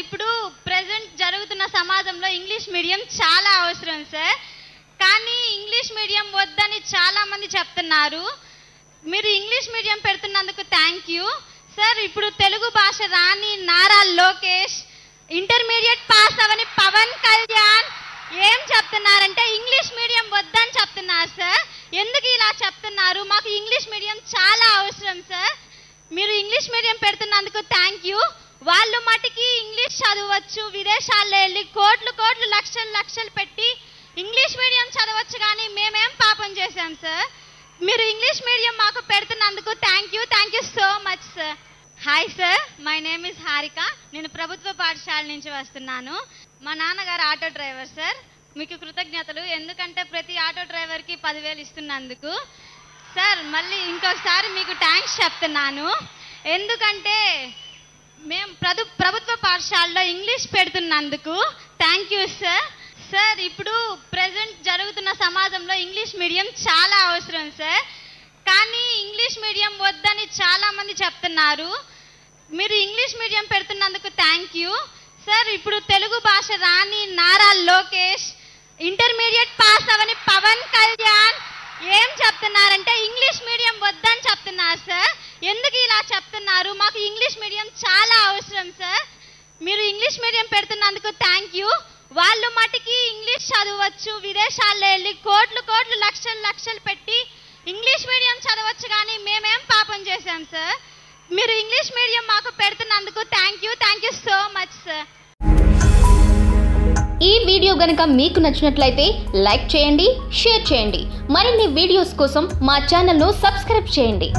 ఇప్పుడు ప్రజెంట్ జరుగుతున్న సమాజంలో ఇంగ్లీష్ మీడియం చాలా అవసరం సార్ కానీ ఇంగ్లీష్ మీడియం వద్దని చాలా మంది చెప్తున్నారు. మీరు ఇంగ్లీష్ మీడియం పెడుతున్నందుకు థ్యాంక్ యూ సార్ ఇప్పుడు తెలుగు భాష రాని నారా లోకేష్ ఇంటర్మీడియట్ పాస్ అవని పవన్ కళ్యాణ్ ఏం చెప్తున్నారంటే ఇంగ్లీష్ మీడియం వద్దని చెప్తున్నారు సార్ ఎందుకు ఇలా చెప్తున్నారు? మాకు ఇంగ్లీష్ మీడియం చాలా అవసరం సార్ మీరు ఇంగ్లీష్ మీడియం పెడుతున్నందుకు థ్యాంక్ యూ వాళ్ళు మా చదవచ్చు విదేశాల్లో వెళ్ళి కోట్లు కోట్లు లక్షలు లక్షలు పెట్టి ఇంగ్లీష్ మీడియం చదవచ్చు కానీ మేమేం పాపం చేశాం సార్? మీరు ఇంగ్లీష్ మీడియం మాకు పెడుతున్నందుకు thank you thank you so much sir. Hi sir my name is Harika నేను ప్రభుత్వ పాఠశాల నుంచి వస్తున్నాను. మా నాన్నగారు ఆటో డ్రైవర్ సార్. మీకు కృతజ్ఞతలు. ఎందుకంటే ప్రతి ఆటో డ్రైవర్కి పదివేలు ఇస్తున్నందుకు. సార్ మళ్ళీ ఇంకొకసారి మీకు థ్యాంక్స్ చెప్తున్నాను. ఎందుకంటే మేము ప్రభు ప్రభుత్వ పాఠశాలలో ఇంగ్లీష్ పెడుతున్నందుకు థ్యాంక్ యూ సార్. సార్ ఇప్పుడు ప్రజెంట్ జరుగుతున్న సమాజంలో ఇంగ్లీష్ మీడియం చాలా అవసరం సార్. కానీ ఇంగ్లీష్ మీడియం వద్దని చాలా మంది చెప్తున్నారు. మీరు ఇంగ్లీష్ మీడియం పెడుతున్నందుకు థ్యాంక్ యూ. సార్ ఇప్పుడు తెలుగు భాష రాని నారా లోకేష్ ఇంటర్మీడియట్ పాస్ అవని పవన్ కళ్యాణ్ ఏం చెప్తున్నారంటే ఇంగ్లీష్ మీడియం వద్దని చెప్తున్నారు సార్. ఎందుకు ఇలా చెప్తున్నారు? మాకు ఇంగ్లీష్ మీడియం చాలా అవసరం సార్. మీరు ఇంగ్లీష్ మీడియం పెడుతున్నందుకు థ్యాంక్ యూ వాళ్ళు మటుకి ఇంగ్లీష్ చదవచ్చు విదేశాల్లో వెళ్ళి కోట్లు కోట్లు లక్షలు లక్షలు పెట్టి ఇంగ్లీష్ మీడియం చదవచ్చు కానీ మేమేం పాపం చేశాం సార్? మీరు ఇంగ్లీష్ మీడియం మాకు పెడుతున్నందుకు thank you thank you so much sir. ఈ వీడియో గనక మీకు నచ్చినట్లయితే లైక్ చేయండి షేర్ చేయండి. మరిన్ని వీడియోస్ కోసం మా ఛానల్ను సబ్స్క్రైబ్ చేయండి.